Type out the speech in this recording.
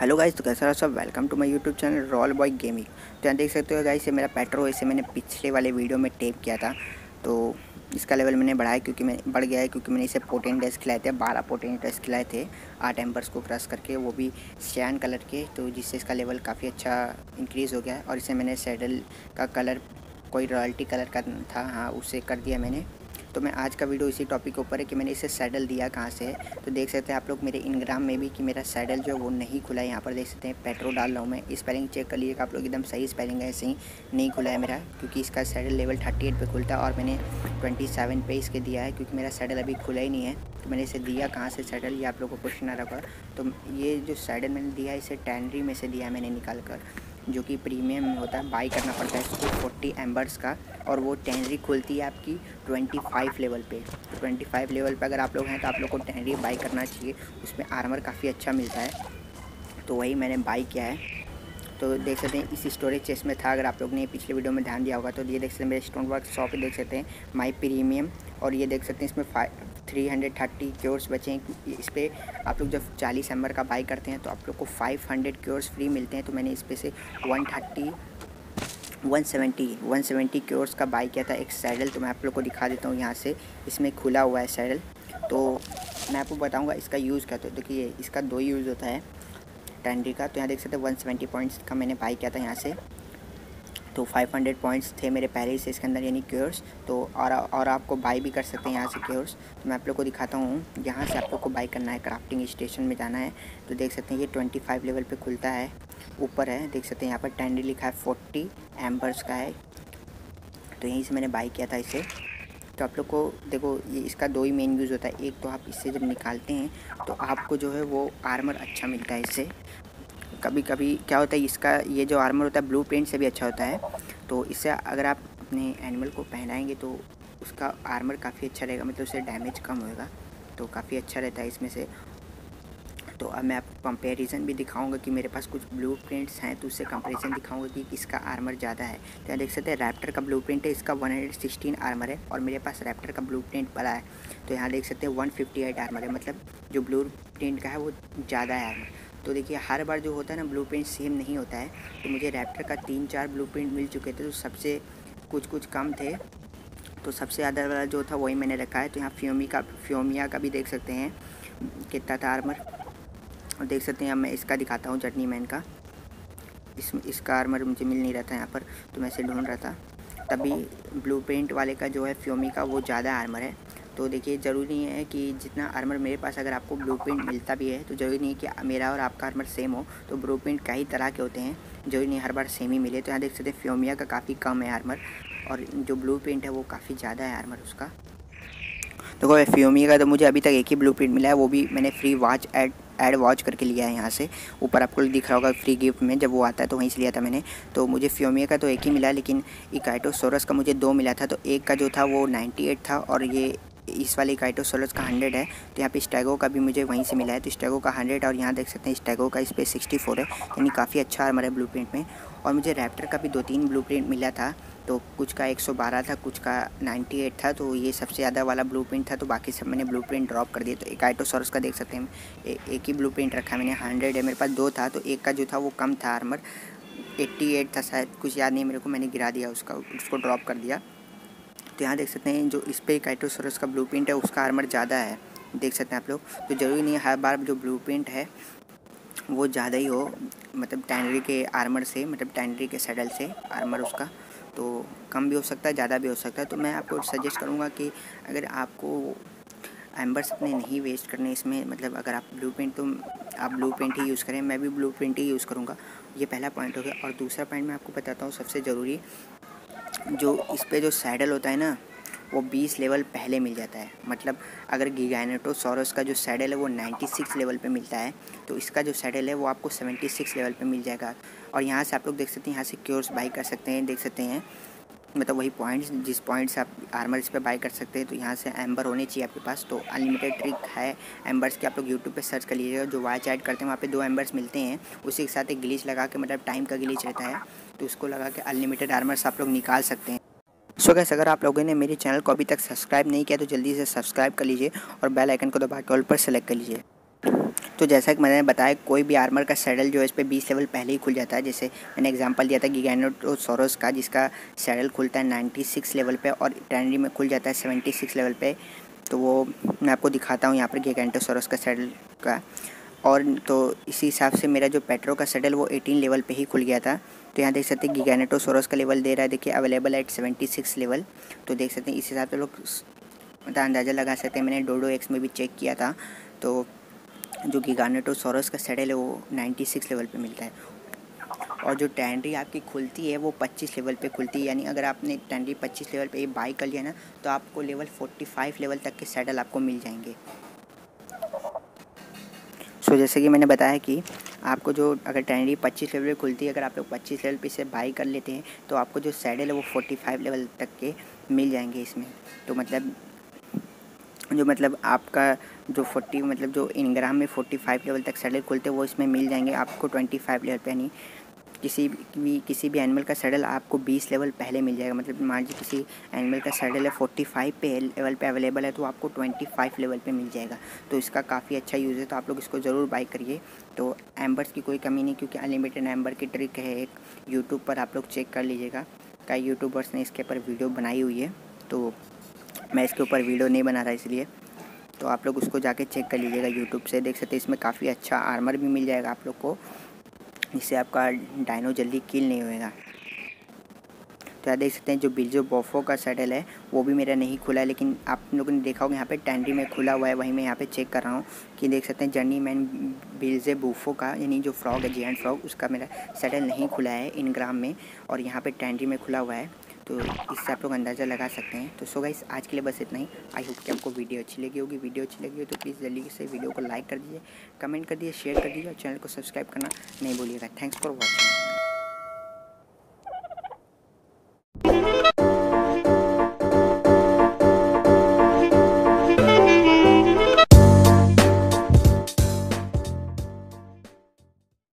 Hello guys तो कैसा रहा सब? Welcome to my YouTube channel Raul boy gaming तो यहाँ देख सकते हो गाइस, ये मेरा पेट्रोल इसे मैंने पिछले वाले वीडियो में टेप किया था। तो इसका लेवल मैंने बढ़ाया क्योंकि मैं, बढ़ गया है क्योंकि मैंने इसे पोटेन डेस्क खिलाए थे, बारह पोटेन डेस्क खिलाए थे, आठ एम्पर्स को क्रॉस करके, वो भी सैन कलर के तो जिससे इसका लेवल काफ़ी अच्छा इंक्रीज़ हो गया है। और इसे मैंने सैडल का कलर कोई रॉयल्टी कलर का था हाँ उसे कर दिया मैंने। तो मैं आज का वीडियो इसी टॉपिक के ऊपर है कि मैंने इसे सैडल दिया कहाँ से है। तो देख सकते हैं आप लोग मेरे इनग्राम में भी कि मेरा सैडल जो है वो नहीं खुला है। यहाँ पर देख सकते हैं पेट्रोल डाल रहा हूँ मैं। स्पेलिंग चेक कर लीजिएगा आप लोग, एकदम सही स्पेलिंग है, ऐसे ही नहीं खुला है मेरा, क्योंकि इसका सैडल लेवल थर्टी एट पर खुलता है और मैंने ट्वेंटी सेवन इसके दिया है, क्योंकि मेरा सैडल अभी खुला ही नहीं है। तो मैंने इसे दिया कहाँ से सैडल ये आप लोग को क्वेश्चन आ रहा तो ये जो सैडल मैंने दिया है, इसे टैंड्री में से दिया है मैंने निकाल कर। जो कि प्रीमियम में होता है बाई करना पड़ता है इसको फोर्टी एम्बर्स का और वो टेनरी खुलती है आपकी ट्वेंटी फाइव लेवल पे। ट्वेंटी फाइव लेवल पे अगर आप लोग हैं तो आप लोग को टेनरी बाई करना चाहिए। उसमें आर्मर काफ़ी अच्छा मिलता है। तो वही मैंने बाई किया है। तो देख सकते हैं, इस स्टोरेज चेस्ट में था। अगर आप लोग ने पिछले वीडियो में ध्यान दिया होगा तो ये देख सकते हैं, मेरे स्टोन वर्क शॉप देख सकते हैं माई प्रीमियम और ये देख सकते हैं इसमें थ्री हंड्रेड थर्टी क्योर्स बचे हैं। इस पर आप लोग जब चालीस एम का बाई करते हैं तो आप लोग को फाइव हंड्रेड क्योर्स फ्री मिलते हैं। तो मैंने इस पर से one thirty one seventy one seventy cures का बाई किया था। एक सैडल तो मैं आप लोग को दिखा देता हूँ यहाँ से। इसमें खुला हुआ है सैडल तो मैं आपको बताऊँगा इसका यूज़ क्या होता है। देखिए, इसका दो यूज़ होता है। टेंड्री का तो यहाँ देख सकते हैं वन सेवेंटी पॉइंट्स का मैंने बाई किया था यहाँ से। तो 500 पॉइंट्स थे मेरे पहले से इसके अंदर, यानी क्योर्स तो और और आपको बाई भी कर सकते हैं यहाँ से क्योर्स तो मैं आप लोग को दिखाता हूँ, यहाँ से आप लोग को बाई करना है क्राफ्टिंग स्टेशन में जाना है। तो देख सकते हैं ये 25 लेवल पे खुलता है, ऊपर है। देख सकते हैं यहाँ पर टेंडी लिखा है फोर्टी एम्बर्स का है। तो यहीं से मैंने बाई किया था इसे। तो आप लोग को, देखो, ये इसका दो ही मेन यूज़ होता है। एक तो आप इससे जब निकालते हैं तो आपको जो है वो आर्मर अच्छा मिलता है इससे। कभी कभी क्या होता है, इसका, ये जो आर्मर होता है ब्लू प्रिंट से भी अच्छा होता है। तो इससे अगर आप अपने एनिमल को पहनाएँगे तो उसका आर्मर काफ़ी अच्छा रहेगा मतलब उससे डैमेज कम होएगा तो काफ़ी अच्छा रहता है इसमें से। तो अब मैं आपको कंपेरिजन भी दिखाऊँगा कि मेरे पास कुछ ब्लू प्रिंट्स हैं तो उससे कंपेरिजन दिखाऊँगा कि किसका आर्मर ज़्यादा है। तो यहाँ देख सकते हैं रैप्टर का ब्लू प्रिंट है, इसका 116 आर्मर है, और मेरे पास रैप्टर का ब्लू प्रिंट पड़ा है। तो यहाँ देख सकते हैं 158 आर्मर है मतलब जो ब्लू प्रिंट का है, वो ज़्यादा है आर्मर तो देखिए, हर बार जो होता है ना ब्लू प्रिंट सेम नहीं होता है। तो मुझे रैप्टर का तीन चार ब्लू प्रिंट मिल चुके थे तो सबसे कुछ कुछ कम थे। तो सबसे ज़्यादा वाला जो था, वही मैंने रखा है। तो यहाँ फ्योमी का फ्योमिया का भी देख सकते हैं। कितना था आर्मर और देख सकते हैं, अब मैं इसका दिखाता हूँ जर्नी मैन का। इस इसका आर्मर मुझे मिल नहीं रहा था यहाँ पर तो मैं इसे ढूंढ रहा था। तभी ब्लू प्रिंट वाले का जो है फ्योमी का, वो ज़्यादा आर्मर है। तो देखिए, ज़रूरी है कि जितना आर्मर मेरे पास अगर आपको ब्लू मिलता भी है तो ज़रूरी नहीं है कि मेरा और आपका आर्मर सेम हो। तो ब्लू प्रिंट कई तरह के होते हैं, ज़रूरी नहीं हर बार सेम ही मिले। तो यहाँ देख सकते हैं फ्योमिया का काफ़ी कम है आर्मर और जो ब्लू प्रिंट है, वो काफ़ी ज़्यादा है आर्मर उसका। देखो फ्योमिया का तो मुझे अभी तक एक ही ब्लू मिला है, वो भी मैंने free watch ad ad watch करके लिया है यहाँ से। ऊपर आपको दिख रहा होगा फ्री गिफ्ट में, जब वो आता है तो वहीं से लिया था मैंने। तो मुझे फ्योमिया का तो एक ही मिला, लेकिन इकाइटोसोरस का मुझे दो मिला था। तो एक का जो था, वो 98 था और ये इस वाले काइटोसोलस का हंड्रेड है तो यहाँ पे स्टैगो का भी मुझे वहीं से मिला है तो स्टैगो का हंड्रेड और यहाँ देख सकते हैं स्टैगो का इस पर सिक्सटी फोर है यानी काफ़ी अच्छा है हमारे ब्लू में। और मुझे रैप्टर का भी दो तीन ब्लू मिला था तो कुछ का 112 था कुछ का 98 था तो ये सबसे ज़्यादा वाला ब्लू था तो बाकी सब मैंने ब्लू ड्रॉप कर दिया तो एक आइटोसॉरस का देख सकते हैं ए, एक ही ब्लू रखा मैंने हंड्रेड है मेरे पास दो था तो एक का जो था वो कम था आर्मर 88 था शायद कुछ याद नहीं मेरे को मैंने गिरा दिया उसका उसको ड्रॉप कर दिया। तो यहाँ देख सकते हैं, जो इस पर काइटोसोरस का ब्लू है, उसका आर्मर ज़्यादा है। देख सकते हैं आप लोग तो ज़रूरी नहीं है, हर बार जो ब्लू है, वो ज़्यादा ही हो मतलब टैंडरी के आर्मर से मतलब टैंडरी के सैडल से आर्मर उसका तो कम भी हो सकता है, ज़्यादा भी हो सकता है। तो मैं आपको सजेस्ट करूँगा कि अगर आपको एम्बर्स अपने नहीं वेस्ट करने इसमें मतलब अगर आप ब्लू प्रिंट तो आप ब्लू प्रिंट ही यूज़ करें। मैं भी ब्लू प्रिंट ही यूज़ करूँगा। ये पहला पॉइंट हो गया। और दूसरा पॉइंट मैं आपको बताता हूँ, सबसे ज़रूरी जो इस पर जो सैडल होता है ना, वो 20 लेवल पहले मिल जाता है। मतलब अगर गिगानेटोसॉरस का जो सैडल है, वो 96 लेवल पे मिलता है तो इसका जो सैडल है, वो आपको 76 लेवल पे मिल जाएगा। और यहाँ से आप लोग देख सकते हैं, यहाँ से क्योर्स बाई कर सकते हैं, देख सकते हैं। मतलब वही पॉइंट्स जिस पॉइंट से आप आर्मर इस पर बाई कर सकते हैं तो यहाँ से एम्बर होने चाहिए आपके पास। तो अनलिमिटेड ट्रिक है एम्बर्स की, आप लोग यूट्यूब पे सर्च कर लीजिएगा। जो वाच ऐड करते हैं, वहाँ पे दो एम्बर्स मिलते हैं। उसी के साथ एक ग्लीच लगा के मतलब टाइम का ग्लीच रहता है। तो उसको लगा के अनलिमिटेड आर्मर्स आप लोग निकाल सकते हैं। सो गैस अगर आप लोगों ने मेरे चैनल को अभी तक सब्सक्राइब नहीं किया तो जल्दी से सब्सक्राइब कर लीजिए और बेल आइकन को दबा के ऑल पर सेलेक्ट कर लीजिए। तो जैसा कि मैंने बताया, कोई भी आर्मर का सैडल जो है इस पर बीस लेवल पहले ही खुल जाता है, जैसे मैंने एग्जांपल दिया था गिगैनो सोरोस का, जिसका सैडल खुलता है नाइन्टी सिक्स लेवल पे और टेनरी में खुल जाता है सेवेंटी सिक्स लेवल पे। तो वो मैं आपको दिखाता हूँ यहाँ पर गिगेंटोसोरस का सैडल का। और तो इसी हिसाब से मेरा जो पेट्रो का सैडल वो 18 लेवल पर ही खुल गया था। तो यहाँ देख सकते हैं गिगैनेटोसोरस का लेवल दे रहा है, देखिए अवेलेबल एट 76 लेवल तो देख सकते हैं इस हिसाब से लोग अंदाज़ा लगा सकते हैं, मैंने डोडो एक्स में भी चेक किया था। तो जो कि गिगानेटोसोरस का सेडल है, वो 96 लेवल पे मिलता है। और जो टैंडरी आपकी खुलती है, वो 25 लेवल पे खुलती है। यानी अगर आपने टैंडरी 25 लेवल पे बाई कर लिया ना तो आपको लेवल 45 लेवल तक के सेडल आपको मिल जाएँगे। सो जैसे कि मैंने बताया कि आपको जो अगर टैंडरी 25 लेवल पे खुलती है, अगर आप लोग 25 लेवल पर इसे बाई कर लेते हैं तो आपको जो सैडल है, वो 45 लेवल तक के मिल जाएँगे इसमें। तो मतलब जो मतलब आपका जो फोर्टी मतलब जो इनग्राम में फोर्टी फाइव लेवल तक सैडल खुलते हैं, वो इसमें मिल जाएँगे आपको ट्वेंटी फाइव लेवल पे यानी किसी भी किसी भी एनिमल का सैडल आपको बीस लेवल पहले मिल जाएगा। मतलब मान लीजिए किसी एनिमल का सैडल है फोर्टी फाइव पे लेवल पे अवेलेबल है तो आपको ट्वेंटी फाइव लेवल पे मिल जाएगा। तो इसका काफ़ी अच्छा यूज़ है तो आप लोग इसको ज़रूर बाई करिए। तो एम्बर्स की कोई कमी नहीं, क्योंकि अनलिमिटेड एम्बर की ट्रिक है एक। यूट्यूब पर आप लोग चेक कर लीजिएगा। कई यूट्यूबर्स ने इसके ऊपर वीडियो बनाई हुई है तो मैं इसके ऊपर वीडियो नहीं बना रहा इसलिए। तो आप लोग उसको जाके चेक कर लीजिएगा यूट्यूब से। देख सकते हैं इसमें काफ़ी अच्छा आर्मर भी मिल जाएगा आप लोग को, जिससे आपका डायनो जल्दी किल नहीं होएगा। तो आप देख सकते हैं जो बिल्जो बोफो का सेटल है, वो भी मेरा नहीं खुला है, लेकिन आप लोगों ने देखा होगा यहाँ पे टेंडी में खुला हुआ है, वहीं मैं यहाँ पे चेक कर रहा हूँ कि देख सकते हैं जर्नी मैन बिल्जे बूफो का, यानी जो फ्रॉग है जेंट फ्रॉग उसका मेरा सेटल नहीं खुला है इन ग्राम में, और यहाँ पे टेंडी में खुला हुआ है। तो इससे आप लोग अंदाज़ा लगा सकते हैं। तो सो गाइस आज के लिए बस इतना ही। आई होप कि आपको वीडियो अच्छी लगी होगी। वीडियो अच्छी लगी हो तो प्लीज़ जल्दी से वीडियो को लाइक कर दीजिए कमेंट कर दीजिए शेयर कर दीजिए और चैनल को सब्सक्राइब करना नहीं भूलिएगा। Thanks for watching